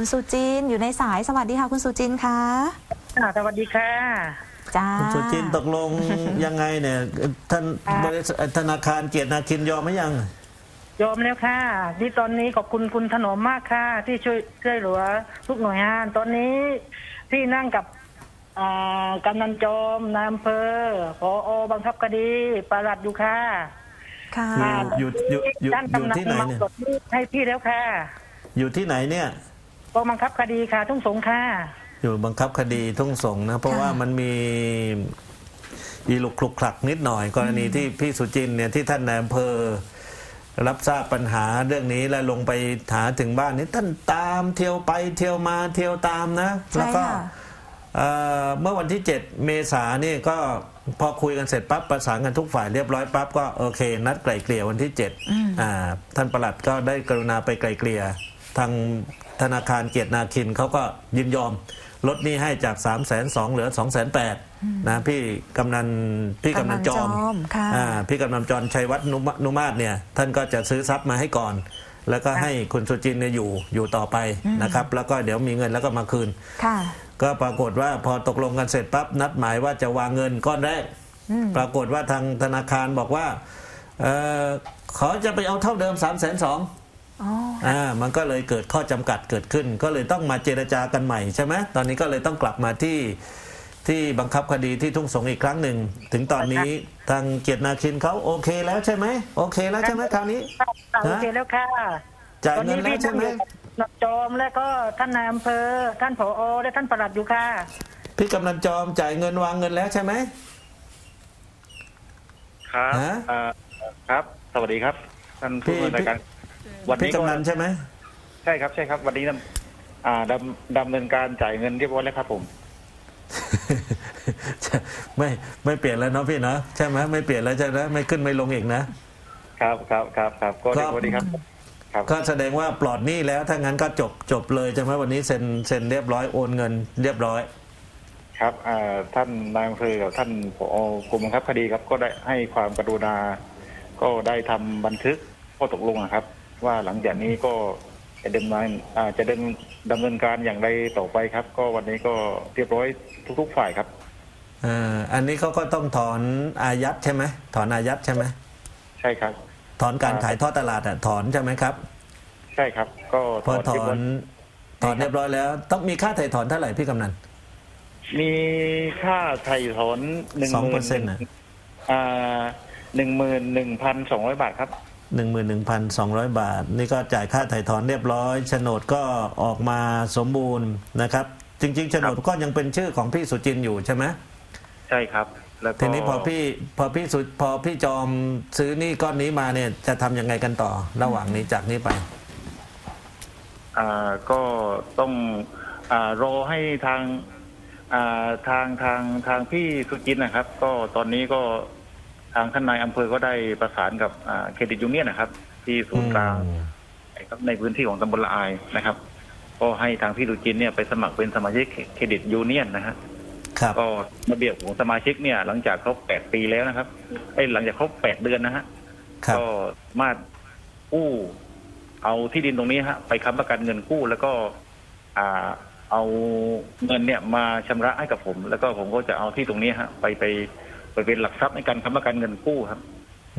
คุณสุจินอยู่ในสายสวัสดีค่ะ คุณสุจินค่ะอ่าสวัสดีค่ะจ้า คุณสุจินตกลงยังไงเนี่ยท่านอ่าบริษัทธนาคารเกียรตินาคินยอมไหมยังยอมแล้วค่ะที่ตอนนี้ขอบคุณคุณถนอมมากค่ะ ที่ช่วยช่วยเหลือทุกหน่วยงานตอนนี้พี่นั่งกับอ่ากำนันจอมนายอำเภอพออบังคับคดีปลัดอยู่ค่ะค่ะ อยู่อยู่อยู่อยู่ด้านอยู่กำนันที่ไหนมาเนี่ย ปลดหนี้ให้พี่แล้วค่ะ อยู่ที่ไหนเนี่ยก องบังคับคดีค่ะ ทุ่งสงค่ะ อยู่บังคับคดีทุ่งสงนะ เพราะว่ามันมีอีลุกคลุกคลักนิดหน่อย กรณีที่พี่สุจินเนี่ยที่ท่านนายอำเภอ รับทราบปัญหาเรื่องนี้และลงไปหาถึงบ้านนี้ท่านตามเที่ยวไปเที่ยวมาเที่ยวตามนะใช่แล้วก็ค่ะเอ่อเมื่อวันที่ 7 เมษานี่ก็พอคุยกันเสร็จปั๊บประสานกันทุกฝ่ายเรียบร้อยปั๊บก็โอเค นัดไกล่เกลี่ยวันที่7อ่าท่านประหลัดก็ได้กรุณาไปไกล่เกลี่ยทาง ธนาคารเกียรตินาคินเขาก็ยินยอมลดหนี้ให้จาก 3 2 0 0 0เหลือ 2 8 0 0 0นะพี่กำนันพี่กำนันจอมกำนันจอมค่ะอ่าพี่กำนันจรชัยวัฒนุมนุมาศเนี่ยท่านก็จะซื้อทรัพย์มาให้ก่อน แล้วก็ให้คุณสุจินเนี่ยอยู่อยู่ต่อไปนะครับ แล้วก็เดี๋ยวมีเงินแล้วก็มาคืนค่ะก็ปรากฏว่าพอตกลงกันเสร็จปั๊บนัดหมายว่าจะวางเงินก้อนแรกอืมปรากฏว่าทางธนาคารบอกว่าเออขอจะไปเอาเท่าเดิม3ามแสนสอง อ๋ออ่ามันก็เลยเกิดข้อจำกัดเกิดขึ้น ก็เลยต้องมาเจรจากันใหม่ใช่ไหมตอนนี้ก็เลยต้องกลับมาที่ที่บังคับคดีที่ทุ่งสงอีกครั้งหนึ่ง ถึงตอนนี้ทางเกียรตินาคินเขาโอเคแล้วใช่ไหมโอเคแล้วใช่ไหมคราวนี้ค่ะโอเคแล้วค่ะจ่ายตอนเงินี้นแล้พี่วใช่นั่งไหมอยู่กับจอมและก็ท่านนายอำเภอท่านผอและท่านปลัดอยู่ค่ะพี่กำนันจอมจ่ายเงินวางเงินแล้วใช่ไหมครับฮะอ่าครับ สวัสดีครับท่านผู้พี่ดำเนินรายการ วันพี่นี้ก็กำนันใช่ไหมใช่ครับใช่ครับ วันนี้ดำอ่าดำดำเนินการจ่ายเงินเรียบร้อยแล้วครับผม ไม่ไม่เปลี่ยนแล้วเนาะพี่เนาะใช่ไหมไม่เปลี่ยนแล้วใช่ไหมไม่ขึ้นไม่ลงอีกนะ ครับครับครับครับก็ครัเรียบ บร้อยดีครับ ครับ ก็แสดงว่าปลอดหนี้แล้วถ้างั้นก็จบจบเลยใช่ไหมวันนี้เซ็นเซ็นเรียบร้อยโอนเงิน เรียบร้อย ครับอ่าท่านนายอำเภอกับท่านผอกรมบังคับคดีครับ ก็ได้ให้ความกรุณา ก็ได้ทำบันทึกข้อตกลงอะครับ ว่าหลังจากนี้ก็จะดำเนินอ่าจะดำดำเนินการอย่างไรต่อไปครับ ก็วันนี้ก็เรียบร้อยทุก ๆ ฝ่ายครับเอ่ออันนี้เขาก็ต้องถอนอายัดใช่ไหมถอนอายัดใช่ไหมใช่ครับ ถอนการขายทอดตลาดอะถอนใช่ไหมครับ ใช่ครับ ก็พอถเรียอบร้นถอนเรียบร้อยแล้ว ต้องมีค่าไถ่ถอนเท่าไหร่พี่กำนันมีค่าไถ่ถอนหนึ่งสองหเปอมื่ร์นเซ็นต์อะอ่าหนึ่งหมื่นหนึ่งพันสองร้อยบาทครับ หนึ่งหมื่นหนึ่งพันสองร้อยบาท นี่ก็จ่ายค่าไถ่ถอนเรียบร้อยโฉนดก็ออกมาสมบูรณ์นะครับ จริงๆโฉนดก็ยังเป็นชื่อของพี่สุจินอยู่ใช่ไหมใช่ครับแล้วก็ทีนี้พอพี่พอพี่สุพอพี่จอมซื้อหนี้ก้อนนี้มาเนี่ยจะทำยังไงกันต่อระหว่างนี้จากนี้ไป อ่าก็ต้องอ่ารอให้ทางอ่าทางทางทางพี่สุจินต์นะครับ ก็ตอนนี้ก็ ทางท่านนายอำเภอก็ได้ประสานกับอ่าเครดิตยูเนียนนะครับ ที่ศูนย์กลางครับในพื้นที่ของตำบลละอายนะครับ ก็ให้ทางพี่สุจินต์เนี่ยไปสมัครเป็นสมาชิกเครดิตยูเนียนนะฮะครับก็ระเบียบของสมาชิกเนี่ย หลังจากครบแปดปีแล้วนะครับไอ้ยหลังจากครบแปดเดือนนะฮะครับก็สามารถกู้เอาที่ดินตรงนี้ฮะ ไปค้ำประกันเงินกู้แล้วก็อ่าเอาเงินเนี่ยมาชำระให้กับผม แล้วก็ผมก็จะเอาที่ตรงนี้ฮะ ไปไป ไปเป็นหลักทรัพย์ในการค้ำประกันเงินกู้ครับ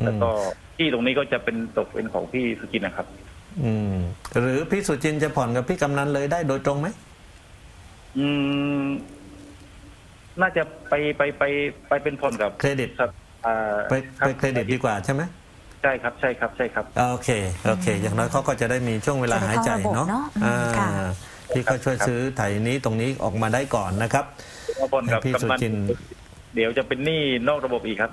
แล้วก็ที่ตรงนี้ก็จะเป็นตกเป็นของพี่สุจินต์นะครับ อืม หรือพี่สุจินจะผ่อนกับพี่กำนันเลยได้โดยตรงไหมอืม น่าจะไปไปไปไปเป็นผ่อนกับเครดิตครับอ่าไปครับไปเครดิตดีกว่าใช่ไหมใช่ครับใช่ครับใช่ครับโอเคโอเค อย่างน้อยเขาก็จะได้มีช่วงเวลาหายใจเนาะจะได้เข้าระบบเนอะอืมอ่าค่ะพี่ก็ช่วยซื้อไถนี้ตรงนี้ออกมาได้ก่อนนะครับมาผ่อนกับพี่สุกำนันจินต์ เดี๋ยวจะเป็นหนี้นอกระบบอีกครับ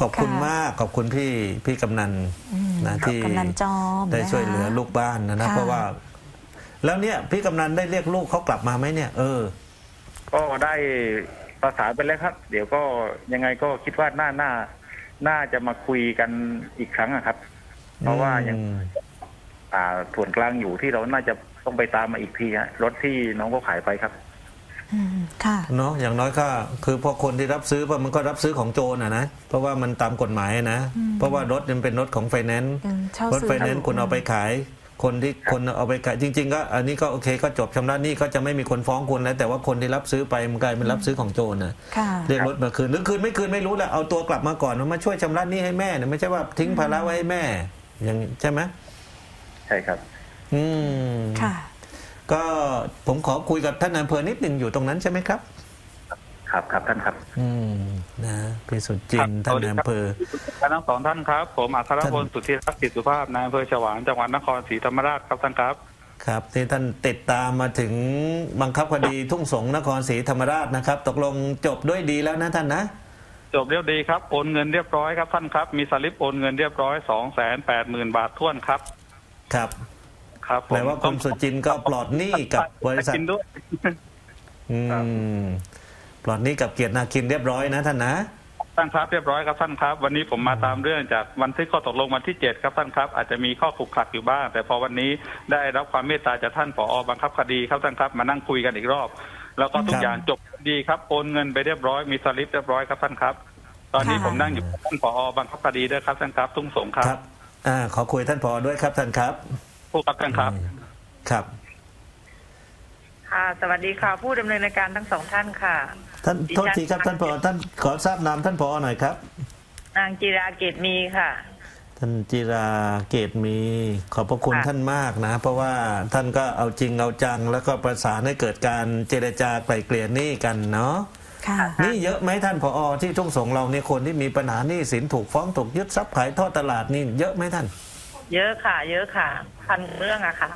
ขอบคุณค่ะมากขอบคุณพี่พี่กำนันอืมนะที่กำนันจอมได้นะคะช่วยเหลือลูกบ้านนะนะค่ะ เพราะว่า แล้วเนี่ย พี่กำนันได้เรียกลูกเขากลับมาไหมเนี่ย เออ ก็ได้ประสานไปแล้วครับ เดี๋ยวก็ยังไงก็คิดว่าน่าน่าน่าจะมาคุยกันอีกครั้งอะครับ เพราะว่ายังอืมอ่าส่วนกลางอยู่ที่เราน่าจะต้องไปตามมาอีกทีฮะรถที่น้องก็ขายไปครับอืม ค่ะเนาะอย่างน้อยก็คือพอคนที่รับซื้อมันก็รับซื้อของโจรอะนะเพราะว่ามันตามกฎหมายนะอืมเพราะว่ารถมันเป็นรถของไฟแนนซ์ยังเช่ารถซื้อไฟแนนซ์อยู่คุณเอาไปขาย คนที่คนเอาไปขายจริง ๆ ก็อันนี้ก็โอเคก็จบชำระหนี้ก็จะไม่มีคนฟ้องคุณแล้วแต่ว่าคนที่รับซื้อไปมันกลายเป็นรับซื้อของโจรนะค่ะเรียกรถมาคืนหรือคืนไม่คืนไม่รู้แหละเอาตัวกลับมาก่อนมาช่วยชำระหนี้ให้แม่เนี่ยไม่ใช่ว่าทิ้งภาระไว้ให้แม่อย่างใช่ไหมใช่ครับ อืมค่ะ ก็ผมขอคุยกับท่านนายอำเภอนิดหนึ่งอยู่ตรงนั้นใช่ไหมครับ ครับครับท่านครับ อืมนะพี่สุจินต์ครับท่านนายอำเภอท่านทั้งสองท่านครับ ผมอัครพลท่านสุทธิรักษ์กิจสุภาพนายอำเภอฉวางจังหวัดนครศรีธรรมราชครับท่านครับ ครับที่ท่านติดตามมาถึงบังคับคดีทุ่งสงนครศรีธรรมราชนะครับ ตกลงจบด้วยดีแล้วนะท่านนะจบเรียบดีครับโอนเงินเรียบร้อยครับท่านครับ มีสลิปโอนเงินเรียบร้อยสองแสนแปดหมื่นบาทท้วนครับ ครับ ครับผมแปลว่าคุณสุจินต์ก็ปลอดหนี้กับบริษัทกินด้วยอืครับมปลอดหนี้กับเกียรตินาคินเรียบร้อยนะท่านนะท่านครับเรียบร้อยครับท่านครับ วันนี้ผมมาตามเรื่องจากวันที่ข้อตกลงวันที่เจ็ดครับท่านครับ อาจจะมีข้อขลุกขลักอยู่บ้าง แต่พอวันนี้ได้รับความเมตตาจากท่านผอบังคับคดีครับท่านครับ มานั่งคุยกันอีกรอบ แล้วก็ทุคกรับอย่างจบดีครับโอนเงินไปเรียบร้อยมีสลิปเรียบร้อยครับท่านครับ ตอนนี้ค่ะผมนั่งอยู่กับท่านผอบังคับคดีด้วยครับท่านครับ ทุ่งสงครับครับอ่าขอคุยท่านพอด้วยครับท่านครับ ผู้กับท่านครับครับ ค่ะ สวัสดีค่ะ ผู้ดำเนินรายการทั้งสองท่านค่ะ ท่านโทษทีครับท่านพอท่านขอทราบนามท่านพอหน่อยครับ นางจิราเกตมีค่ะ ท่านจิราเกตมีขอบพระคุณค่ะ ท่านมากนะ เพราะว่าท่านก็เอาจริงเอาจัง แล้วก็ประสานให้เกิดการเจรจาไกล่เกลี่ยหนี้กันเนาะ ค่ะ นี่เยอะไหมท่านผอที่ทุ่งสงเราเนี่ยคนที่มีปัญหาหนี้สินถูกฟ้องถูกยึดทรัพย์ขายทอดตลาดนี่เยอะไหมท่าน เยอะค่ะ เยอะค่ะ พันเรื่องอะค่ะ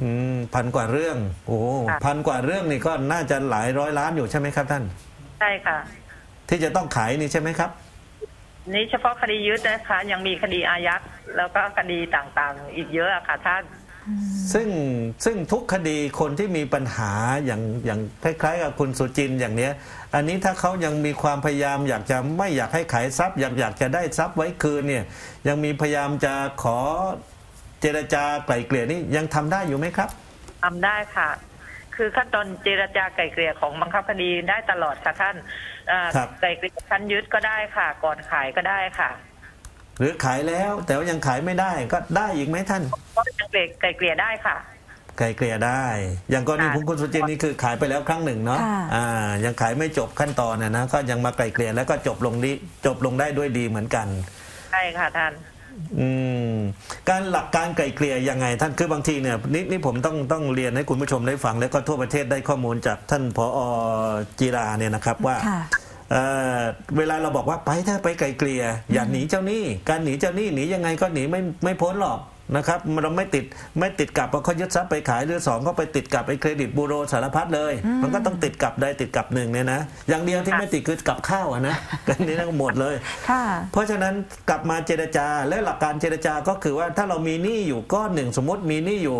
อืมพันกว่าเรื่อง โอ้ค่ะ พันกว่าเรื่องนี่ก็น่าจะหลายร้อยล้านอยู่ใช่ไหมครับท่าน ใช่ค่ะ ที่จะต้องขายนี่ใช่ไหมครับ นี่เฉพาะคดียึดนะคะ ยังมีคดีอายัดแล้วก็คดีต่างๆ อีกเยอะอะค่ะท่าน ซึ่งซึ่งทุกคดีคนที่มีปัญหาอย่างอย่างคล้ายๆกับคุณสุจินต์อย่างเนี้ย อันนี้ถ้าเขายังมีความพยายามอยากจะไม่อยากให้ขายทรัพย์อยากอยากจะได้ทรัพย์ไว้คืนเนี่ยยังมีพยายามจะขอเจรจาไกล่เกลี่ยนี่ยังทำได้อยู่ไหมครับทำได้ค่ะ คือขั้นตอนเจรจาไกล่เกลี่ยของบังคับคดีได้ตลอดค่ะท่านเอ่อครับไกล่เกลี่ยชั้นยึดก็ได้ค่ะ ก่อนขายก็ได้ค่ะ หรือขายแล้วแต่ว่ายังขายไม่ได้ก็ได้อีกไหมท่านก็ยังไกล่ไกล่เกลี่ยได้ค่ะ ไกลเกลี่ยได้ อย่างกรณีค่ะของคุณสุจินต์นี่คือขายไปแล้วครั้งหนึ่งเนาะค่ะอ่า ยังขายไม่จบขั้นตอนนะนะก็ยังมาไกลเกลี่ยแล้วก็จบลงดีจบลงได้ด้วยดีเหมือนกันใช่ค่ะท่านอืมการหลักการไกลเกลี่ยยังไง ท่านคือบางทีเนี่ยนี่นี่ผมต้องต้องเรียนให้คุณผู้ชมได้ฟัง แล้วก็ทั่วประเทศได้ข้อมูลจากท่านผอจีราเนี่ยนะครับว่าค่ะ เอ่อเวลาเราบอกว่าไปเถอะไปไกลเกลี่ยอย่าหนีเจ้าหนี้ การหนีเจ้าหนี้หนียังไงก็หนีไม่ไม่พ้นหรอกนะครับเราไม่ติดไม่ติดกับว่าเขายึดทรัพย์ไปขายหรือสองก็ไปติดกับไอ้เครดิตบูโรสารพัดเลย มันก็ต้องติดกับใดติดกับหนึ่งเนี่ยนะอย่างเดียวที่ไม่ติดคือกับข้าวอะนะกันนี้นะหมดเลยค่ะเพราะฉะนั้นกลับมาเจรจาและหลักการเจรจาก็คือว่าถ้าเรามีหนี้อยู่ก้อนหนึ่งสมมติมีหนี้อยู่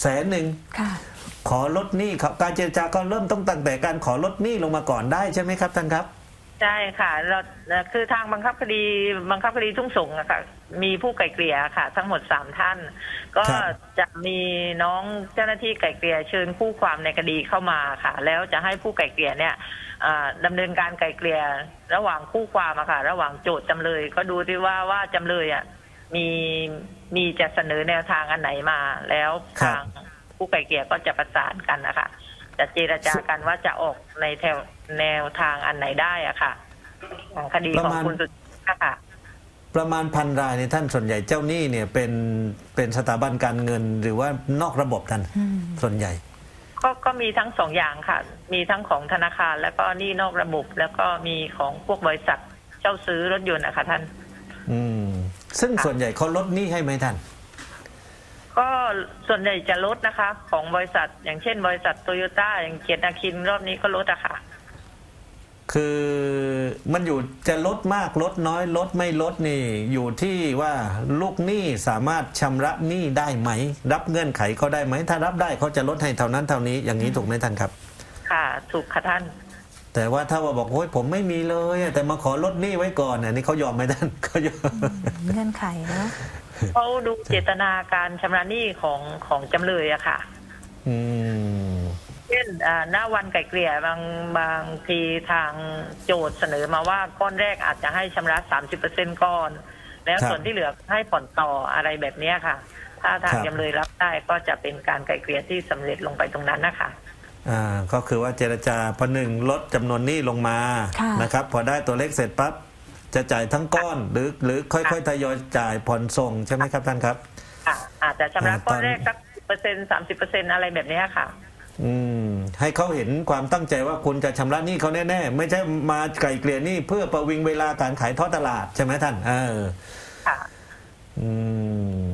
แสนหนึ่งค่ะขอลดหนี้ครับการเจรจาก็เริ่มต้องตั้งแต่การขอลดหนี้ลงมาก่อนได้ใช่ไหมครับท่านครับ ใช่ค่ะเราเอ่อคือทางบังคับคดีบังคับคดีทุ่งสงอะค่ะมีผู้ไกล่เกลี่ยค่ะ ทั้งหมดสามท่าน ก็ครับ จะมีน้องเจ้าหน้าที่ไกล่เกลี่ยเชิญคู่ความในคดีเข้ามาค่ะ แล้วจะให้ผู้ไกล่เกลี่ยเนี่ยอ่าดำเนินการไกล่เกลี่ยระหว่างคู่ความอะค่ะ ระหว่างโจทย์จำเลย ก็ดูที่ว่าว่าจำเลยอะมีมีจะเสนอแนวทางอันไหนมา แล้วครับ ทางผู้ไกล่เกลี่ยก็จะประสานกันนะคะจะเจรจากันว่าจะออกในแถว แนวทางอันไหนได้อะค่ะของคดีของคุณสุดค่ะ ประมาณพันรายในยท่านส่วนใหญ่เจ้าหนี้เนี่ยเป็นเป็นสถาบันการเงินหรือว่านอกระบบท่านอืมส่วนใหญ่ ก็ก็มีทั้งสองอย่างค่ะ มีทั้งของธนาคาร แล้วก็หนี่นอกระบบ แล้วก็มีของพวกบริษัทเช่าซื้อรถยนต์นะคะท่าน อืม ซึ่งส่วนใหญ่เขาลดหนี้ให้ไหมท่านก็ส่วนใหญ่จะลดนะคะ ของบริษัทอย่างเช่นบริษัทโตโยต้าอย่างเกียรตินาคินรอบนี้ก็ลดอะค่ะ คือมันอยู่จะลดมากลดน้อยลดไม่ลดนี่อยู่ที่ว่าลูกหนี้สามารถชำระหนี้ได้ไหม รับเงื่อนไขเขาได้ไหม ถ้ารับได้เขาจะลดให้เท่านั้นเท่านี้อย่างนี้ถูกไหมท่านครับ ค่ะถูกค่ะท่าน แต่ว่าถ้าว่าบอกโอ้ยผมไม่มีเลยอะแต่มาขอลดหนี้ไว้ก่อนอันนี้เขายอมไหมท่านเขายอมเงื่อนไขเนาะเขาดูเจตนาการชำระหนี้ของของจำเลยอะค่ะ อืมเช่นอ่า หน้าวันไก่เกลี่ยบางบางทีทางโจทย์เสนอมาว่าก้อนแรกอาจจะให้ชำระสามสิบเปอร์เซ็นก่อน แล้วครับส่วนที่เหลือให้ผ่อนต่ออะไรแบบเนี้ยค่ะ ถ้าทางครับจำเลยรับได้ก็จะเป็นการไกลเกลี่ยที่สำเร็จลงไปตรงนั้นนะคะอ่าก็คือว่าเจรจาพอหนึ่งลดจำนวนหนี้ลงมาค่ะนะครับ พอได้ตัวเลขเสร็จปั๊บจะจ่ายทั้งก้อนหรือหรือค่อยๆทยอยจ่ายผ่อนส่งใช่ไหมครับท่านครับค่ะอาจจะชำระอ่าก้อนตอนแรกสักเปอร์เซ็นต์สามสิบเปอร์เซ็นต์อะไรแบบเนี้ยค่ะ อืม ให้เขาเห็นความตั้งใจว่าคุณจะชำระหนี้เขาแน่ๆ ไม่ใช่มาไกลเกลี่ยหนี้เพื่อประวิงเวลาการขายทอดตลาดใช่ไหมท่าน เออค่ะอืม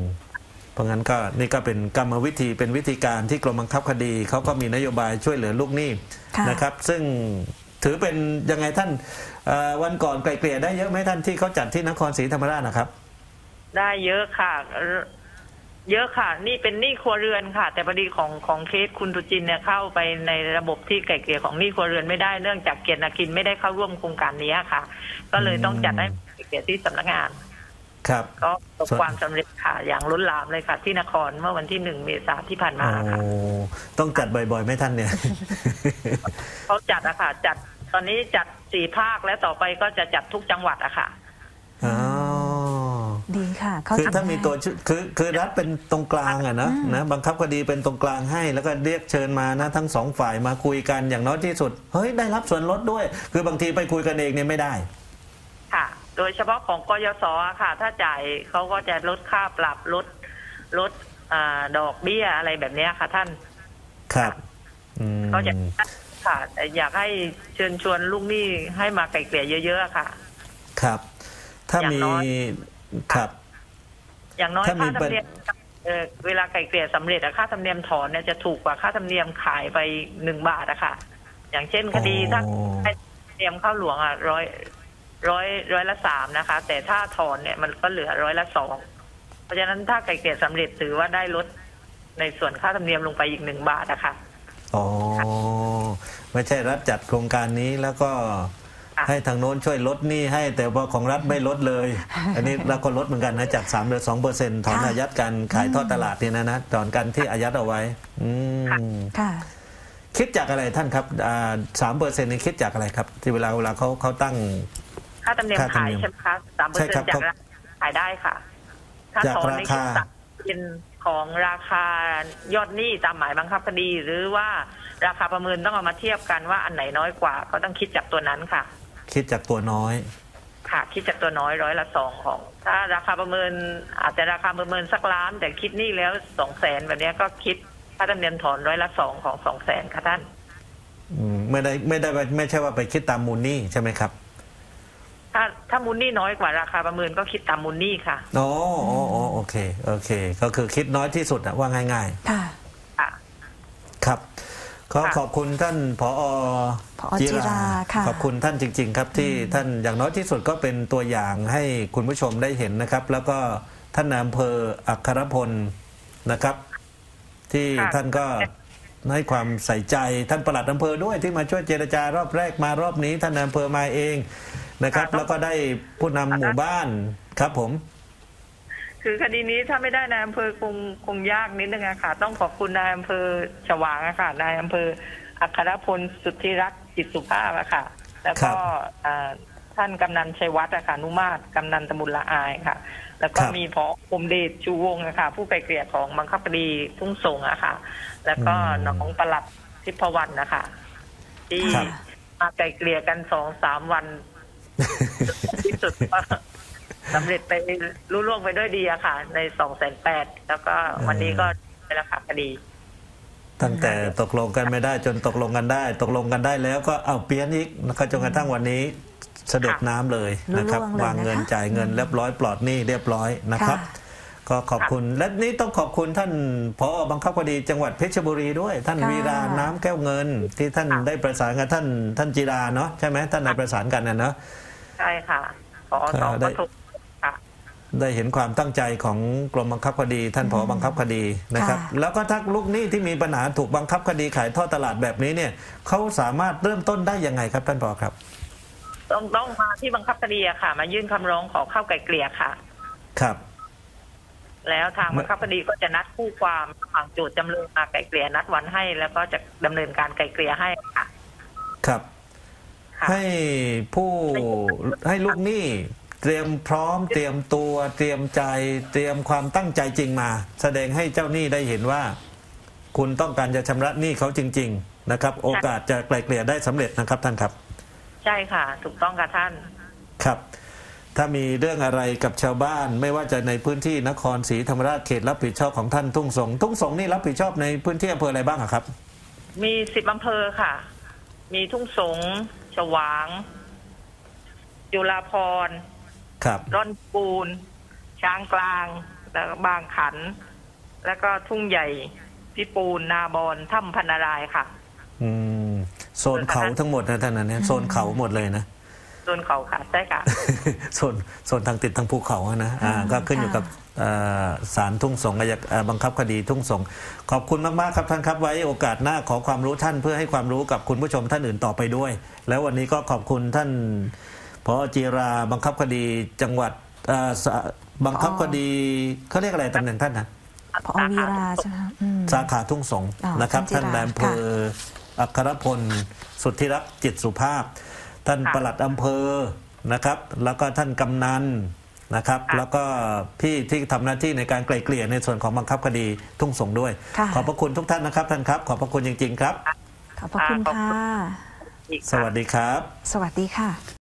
เพราะงั้นก็นี่ก็เป็นกรรมวิธีเป็นวิธีการที่กรมบังคับคดีเขาก็มีนโยบายช่วยเหลือลูกหนี้ค่ะนะครับ ซึ่งถือเป็นยังไงท่านเอ่อวันก่อนไกลเกลี่ยได้เยอะไหมท่านที่เขาจัดที่นครศรีธรรมราชนะครับ ได้เยอะค่ะ เอ่อเยอะค่ะ นี่เป็นหนี้ครัวเรือนค่ะ แต่พอดีของของเคสคุณตุจินเนี่ยเข้าไปในระบบที่ไก่เกลี่ยของหนี้ครัวเรือนไม่ได้เนื่องจากเกียรตินาคินไม่ได้เข้าร่วมโครงการนี้ค่ะ ก็เลยต้องจัดให้ไก่เกลี่ยที่สำนักงานครับก็ประสบส่วนความสำเร็จค่ะอย่างล้นหลามเลยค่ะ ที่นครเมื่อวันที่หนึ่งเมษาที่ผ่านมาโอ้ค่ะต้องจัดบ่อยๆไหมท่านเนี่ยเขาจัดอะค่ะจัดตอนนี้จัดสี่ภาคและต่อไปก็จะจัดทุกจังหวัดอะค่ะอ๋อ ดีค่ะเข้าคือใจถ้ามีตัวช่วยคือคือรัฐเป็นตรงกลางอะนะอืมนะบังคับคดีเป็นตรงกลางให้ แล้วก็เรียกเชิญมานะทั้งสองฝ่ายมาคุยกันอย่างน้อยที่สุดเฮ้ยได้รับส่วนลดด้วย คือบางทีไปคุยกันเองเนี่ยไม่ได้ ค่ะ โดยเฉพาะของกยศอะค่ะ ถ้าจ่ายเขาก็จะลดค่าปรับลดลดอาดอกเบี้ยอะไรแบบเนี้ยค่ะท่าน ครับอืมก็จะค่ะแต่อยากให้เชิญชวนลูกหนี้ให้มาไกลเกลี่ยเยอะ ๆ ค่ะ ครับ ถ้าอย่างมีน้อย ครับ อย่างน้อยถ้ามีค่าธรรมเนียมเอ่อเวลาไกลเกลี่ยสำเร็จอะค่าธรรมเนียมถอนเนี่ยจะถูกกว่าค่าธรรมเนียมขายไปหนึ่งบาทอะค่ะ อย่างเช่นคดีถ้าอ๋อให้ธรรมเนียมเข้าหลวงอะร้อยร้อยร้อยละสามนะคะ แต่ถ้าถอนเนี่ยมันก็เหลือร้อยละสองเพราะฉะนั้นถ้าไกลเกลี่ยสำเร็จถือว่าได้ลดในส่วนค่าธรรมเนียมลงไปอีกหนึ่งบาทอะค่ะอ๋อไม่ใช่รัฐจัดโครงการนี้แล้วก็ค่ะ ให้ทางโน้นช่วยลดหนี้ให้แต่ว่าของรัฐไม่ลดเลย อันนี้เราก็ลดเหมือนกันนะจาก3เหลือ2เปอร์เซ็นต์ถอนค่ะอายัดการขายทอดตลาดเนี่ยนะนะถอนกันที่อายัดเอาไว้ อืมค่ะคิดจากอะไรท่านครับสามเปอร์เซ็นต์นี่คิดจากอะไรครับ ที่เวลาเวลาเขาเขาตั้ง ค่าธรรมเนียมค่าธรรมเนียมขายใช่ไหมคะสามเปอร์เซ็นครับจากราคาขายได้ค่ะถ้าจากถอนในราคาคิดตัดเป็นของราคายอดหนี้ตามหมายบังคับคดี หรือว่าราคาประเมินต้องเอามาเทียบกันว่าอันไหนน้อยกว่า ก็ต้องคิดจากตัวนั้นค่ะ คิดจากตัวน้อย ค่ะ คิดจากตัวน้อยร้อยละสองของ ถ้าราคาประเมิน อาจจะราคาประเมินสักล้าน แต่คิดหนี้แล้วสองแสนแบบเนี้ยก็คิดค่าธรรมเนียมถอนร้อยละสองของสองแสนค่ะท่าน อืมไม่ได้ไม่ได้ไม่ใช่ว่าไปคิดตามมูลหนี้ใช่ไหมครับถ้าถ้ามูลหนี้น้อยกว่าราคาประเมินก็คิดตามมูลหนี้ค่ะ อ๋ออ๋ออ๋อโอเค โอเค ก็คือคิดน้อยที่สุดอะว่าง่าย ค่ะค่ะๆครับ ก็ค่ะขอบคุณท่านผอผอจิราค่ะขอบคุณท่านจริง ๆ ครับที่ท่านอย่างน้อยที่สุดก็เป็นตัวอย่างให้คุณผู้ชมได้เห็นนะครับ แล้วก็ท่านนายอำเภออัครพลนะครับ ที่ค่ะท่านก็ให้ความใส่ใจท่านปลัดอำเภอด้วยที่มาช่วยเจรจารอบแรกมารอบนี้ ท่านนายอำเภอมาเองนะครับ แล้วก็ได้ผู้นำหมู่บ้านครับผม คือคดีนี้ถ้าไม่ได้นายอำเภอคงคงยากนิดนึงอะค่ะ ต้องขอบคุณนายอำเภอฉวางอะค่ะนายอำเภออัครพลสุทธิรักษ์จิตสุภาพอะค่ะ แล้วครัก็บอ่าท่านกำนันชัยวัฒน์อะค่ะนุมาตรกำนันตำบุญละอายค่ะ แล้วก็ครับมีพอคมเดชชูวงศ์อะค่ะ ผู้ไกลเกลี่ยของบังคับคดีทุ่งสงอะค่ะ แล้วก็น้องประหลัดทิพวรรณนะคะที่ครับมาไกลเกลี่ยกันสองสามวันที่สุดก็ สำเร็จไปรุ่ล่วงไปด้วยดีอะค่ะ ในสองแสนแปดแล้วก็วันนี้ก็ได้ราคาคดี ตั้งแต่ตกลงกันไม่ได้จนตกลงกันได้ ตกลงกันได้แล้วก็เอาเปลี่ยนอีกแล้วก็จนกระทั่งวันนี้เสด็จน้ำเลยนะครับลุล่วงเลยวางเงินนะคะจ่ายเงินเรียบร้อยปลอดหนี้เรียบร้อยนะครับค่ะก็ขอบคุณและนี่ต้องขอบคุณท่านผอบังคับคดีจังหวัดเพชรบุรีด้วย ท่านค่ะวีราน้ำแก้วเงิน ที่ท่านค่ะได้ประสานกับท่านท่านจีราเนาะใช่ไหมท่านได้ประสานกันนะเนาะใช่ค่ะขอสองได้ปทุมค่ะ ได้เห็นความตั้งใจของกรมบังคับคดี ท่านผอบังคับคดีนะครับค่ะแล้วก็ถ้าลูกหนี้ที่มีปัญหาถูกบังคับคดีขายทอดตลาดแบบนี้เนี่ยเขาสามารถเริ่มต้นได้ยังไงครับท่านผอครับ ต้องต้องมาที่บังคับคดีอะค่ะ มายื่นคำร้องขอเข้าไกลเกลี่ยค่ะ ครับ แล้วทางบังคับคดีก็จะนัดคู่ความระหว่างโจทย์จำเลยมาไกลเกลี่ยนัดวันให้ แล้วก็จะดำเนินการไกลเกลี่ยให้ค่ะ ครับค่ะให้ผู้ให้ลูกหนี้ เตรียมพร้อมเตรียมตัวเตรียมใจเตรียมความตั้งใจจริงมา แสดงให้เจ้าหนี้ได้เห็นว่า คุณต้องการจะชำระหนี้เขาจริง ๆ นะครับ โอกาสจะไกลเกลี่ยได้สำเร็จนะครับท่านครับ ใช่ค่ะ ถูกต้องค่ะท่านครับ ถ้ามีเรื่องอะไรกับชาวบ้าน ไม่ว่าจะในพื้นที่นครศรีธรรมราชเขตรับผิดชอบของท่านทุ่งสงทุ่งสงนี่รับผิดชอบในพื้นที่อำเภออะไรบ้างอะครับ มีสิบอำเภอค่ะ มีทุ่งสงฉวางจุฬาพรณ์ ครับร่อนปูน ช้างกลางแล้วก็บางขัน แล้วก็ทุ่งใหญ่พิปูนนาบอนถ้ำพันนารายณ์ค่ะ อืมโซนเขาทั้งหมดนะท่านนะเนี่ยโซนเขาหมดเลยนะโซนเขาค่ะใช่ค่ะโซนโซนทางติดทางภูเขาอะนะอ่าอืมก็ขึ้นอยู่ค่ะกับเอ่อศาลทุ่งสงอายกเอ่อบังคับคดีทุ่งสง ขอบคุณมาก ๆ ครับท่านครับ ไว้โอกาสหน้าขอความรู้ท่านเพื่อให้ความรู้กับคุณผู้ชมท่านอื่นต่อไปด้วย แล้ววันนี้ก็ขอบคุณท่าน พอจีราบังคับคดีจังหวัดเอ่อสะบังคับคดีเขาเรียกอะไรตำแหน่งท่านนะพอวีราใช่ไหมคะอืม สาขาทุ่งสงอ๋อนะครับ ท่าท่านนจิรา นายอำเภออัครพล สุทธิรักษ์จิตสุภาพ ท่านค่ะปลัดอำเภอนะครับ แล้วก็ท่านกำนันนะครับ ค่ะ แล้วก็พี่ที่ทำหน้าที่ในการไกล่เกลี่ยในส่วนของบังคับคดีทุ่งสงด้วย ค่ะ ขอบพระคุณทุกท่านนะครับท่านครับ ขอบพระคุณจริงๆครับ ขอบพระคุณขอบค่ะ อีกสวัสดีครับ สวัสดีค่ะ